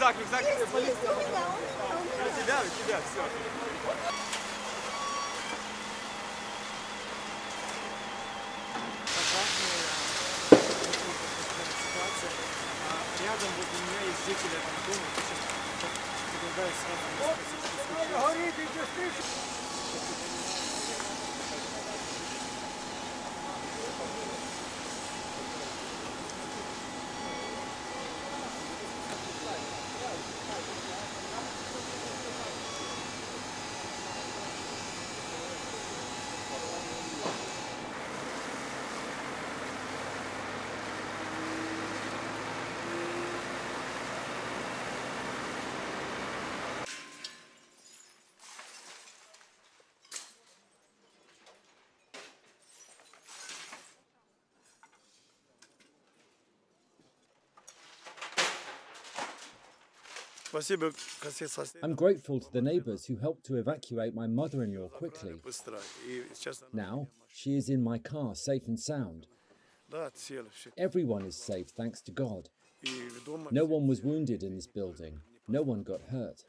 Рюкзак, рюкзак, э, полиция. У тебя, у тебя, все. А рядом вот у меня есть жители этого дома. Сейчас предлагаю сразу рассказать, что случилось. I'm grateful to the neighbours who helped to evacuate my mother in law quickly. Now, she is in my car, safe and sound. Everyone is safe, thanks to God. No one was wounded in this building, no one got hurt.